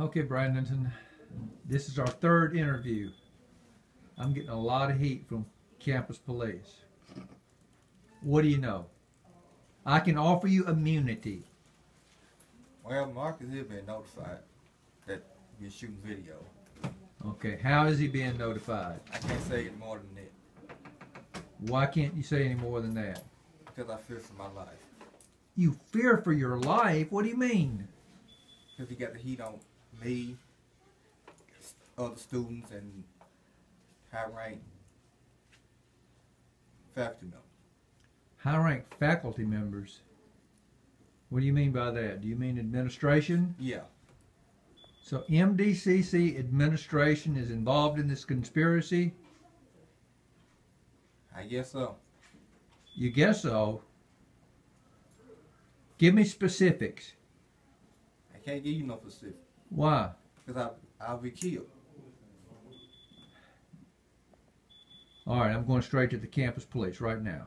Okay, Brandon, this is our third interview. I'm getting a lot of heat from campus police. What do you know? I can offer you immunity. Well, Marcus has been notified that you're shooting video. Okay, how is he being notified? I can't say any more than that Why can't you say any more than that? because I fear for my life. You fear for your life? What do you mean? Because he got the heat on me, other students, and high rank faculty members. High ranked faculty members. What do you mean by that? Do you mean administration? Yeah, So MDCC administration is involved in this conspiracy? I guess so. You guess so. Give me specifics. I can't give you no specific Why? because I, I'll be killed. All right, I'm going straight to the campus police right now.